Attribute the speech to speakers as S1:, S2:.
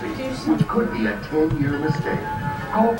S1: which could be a 10-year mistake. Call